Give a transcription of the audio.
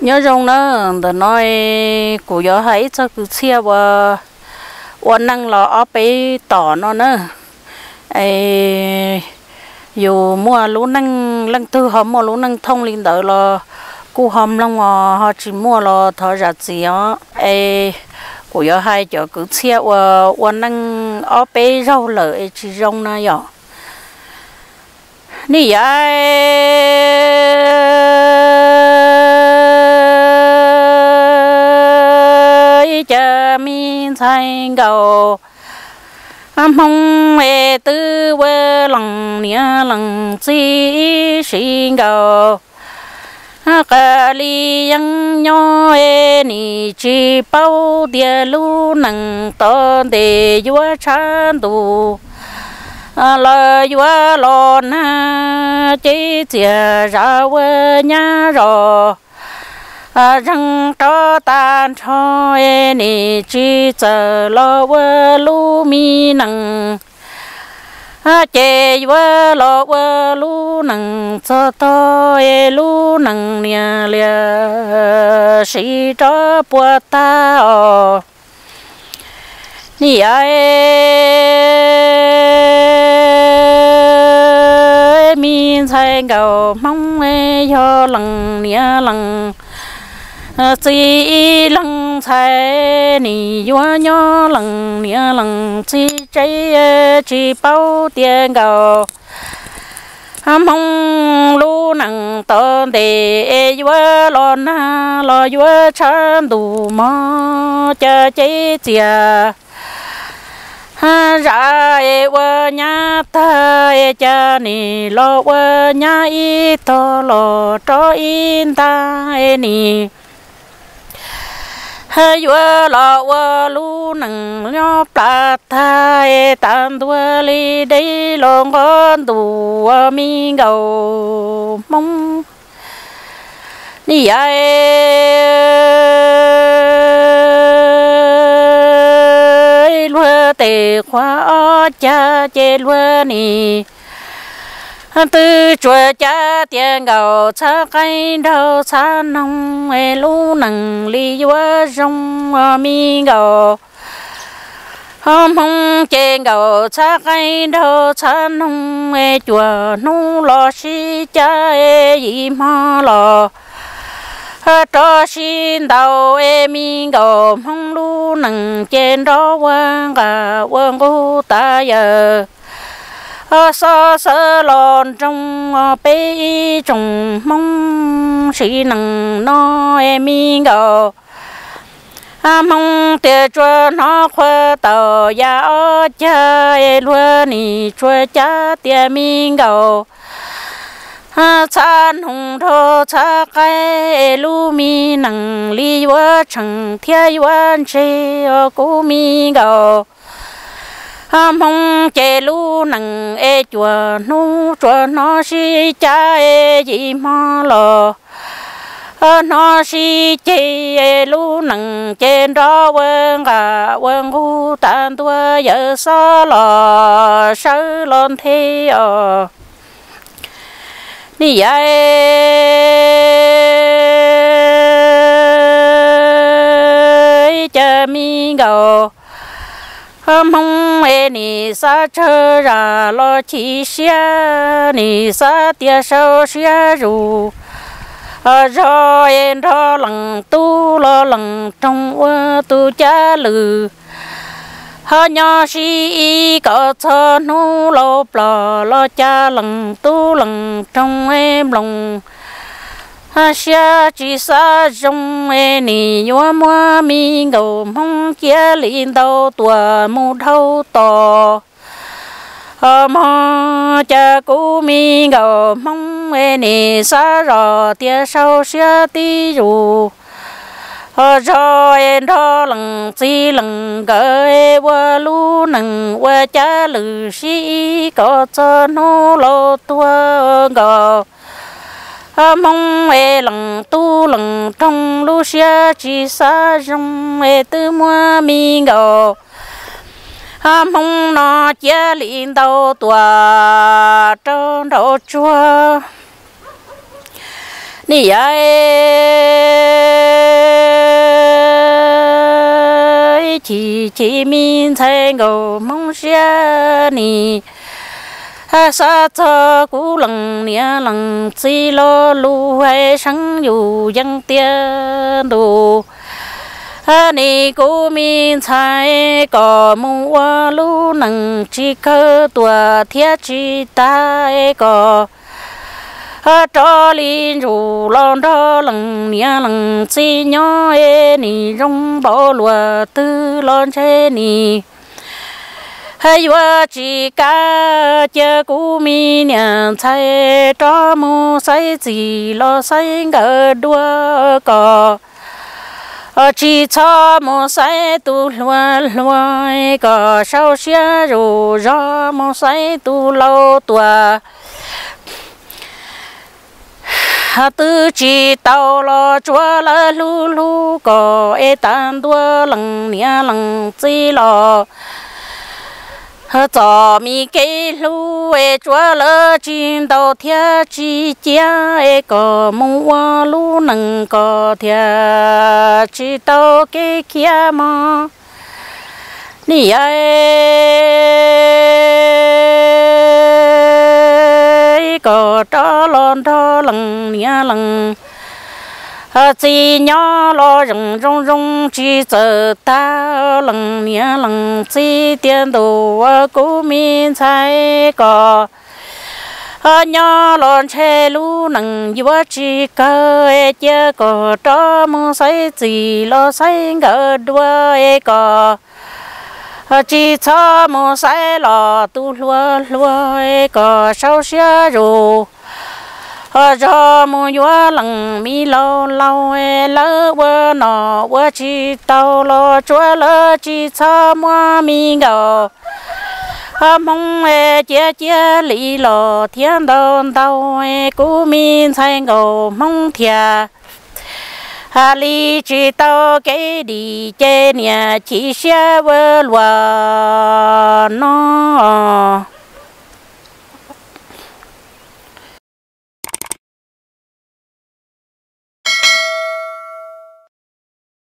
nhớ rong nó để nói của gió thấy cho cứ xe và và năng là ở bên tỏ nó nữa. Ai dù mua lũ năng, lăng tư họ mua lũ năng thông linh đỡ là cú hầm long họ chỉ mua là thở ra gì đó. Ai của gió hai cho cứ xe và và năng ở ấy rau lợi chỉ rong nó vậy nì mình cha mi thay cầu mong về tư vơ lòng nia lòng chi xin cầu cả li yang nhỏ ni chỉ bao địa lu nâng tôn để vua chan tu lo vua lo na chỉ chia ra quê nhà rồi Ờ, răng cho tan cho ni chỉ chờ lo vua lu mi nâng ờ, chế vợ lo vợ lu nằng, cho to e lu nằng nhà lia sĩ cho bùa ta o ni ai mi sai gạo mong e cho lần nhà lần chỉ lăng thái nì yo nhỏ lăng nia lăng chỉ trái chỉ bao tiền gạo mong lu nặng tơ để yo lo na lo yo chan đủ mò, cha chế chia ha ra e wa nya ta e cha ni lo wa nya i to lo to in ta e ni hơi vua lọ vua lu nằng nhó plà thai e tan tua li đây lòng con tù mi gầu mong ni ai e lúa tề khóa cha chê lúa nì tư chùa cha tiền gạo cha cây đầu cha nông e lu nằng li vua rong mi gạo hôm hôm trên gạo cha cây đầu cha nông e chùa nu lo si cha e gì mà lo cho xin đầu em mình gạo mong lu nằng trên đó quang cả quang cô ta giờ sơ sơ lòn trong ờ, bê trong mong sĩ nặng nó em mi à mong tiền cho nó khoa tàu ya ở cha e luôn ni cho cha tiền mi à chan hùng thô cha cái e lu mi năng li wa chẳng thiên quan chế ờ, cô mi gạo mong chè lu nằng e chùa, nu chùa nó si cha e gì mà lo nó si chè e lu nằng trên đó quên cả quên hu tan tua giờ sa lo sơ lon thế ờ ni dạ vậy chờ mi gầu mong e ni sa chơ ra lo chi xia ni sa tia sâu xia ru cho ờ, em cho lằng tu lo lằng trong ua tu cha lư ha nhỏ si có cho nu lo blo lo cha lằng tu lằng trong em lòng ha xia chỉ sa trong e ni yo mua mi ngầu mong kia lin đầu tua mu thâu to mong cha cú mi ngầu mong e ni sa rò tia sau xia ti ru cho em đó lần chi lần gỡ qua lu nằng qua cha lử si có cho nó lo tua ngầu mong e lằng tu lằng trong lu xia chi sa trong e tư mua mi ngầu. Mong nó chia liền đầu tua trong đầu chua. Nì ai chỉ chỉ mình thấy ngầu mong xia nì. Sa cho cú lằng nia lăng chi lo lu hay sáng dù dân tiên đồ ha nì cú min thay có mong qua lu nâng chỉ cơ tua thiết chỉ ta có ha cho linh rủ lon đó lần nia lần chi nhỏ e nì rong bỏ lùa tư lon che ni hay wa chỉ cả chờ cú mi nhà say cho mu say gì lo say ngờ đua cò chỉ cho mu say tu lua lua cò sau xia rủ ra mu say tu lâu tua. Hà tư chỉ tàu lo chúa la lu lu cò e tan đua lần nia lần chỉ lo hơ cho mi cái lu e chúa lơ chín đầu thia chi chia e có mong hoa lu nâng có thia chi tàu cái kia mà ni ai có cho lon cho lần nia lần à chỉ nhỏ lo rong rong rong chỉ chờ ta lần nhớ lần chỉ tiền đồ cố min sai có à nhỏ lo che lu nằng yêu chỉ cơ e chia có cho mua say chỉ lo say ngờ đua e có chỉ cho mua say lo tu lúa lúa e có sau xia rồi họ cho mua yo lăng mi lâu lâu e lỡ vợ nọ vợ chỉ tàu lo chúa lỡ chỉ cho mua mi ngờ họ mong e chia chia lì lò, thiên đơn tàu e cú mi sai ngầu mong thia hà li chỉ tàu cái đi chơi nhà chỉ xe vợ loa nó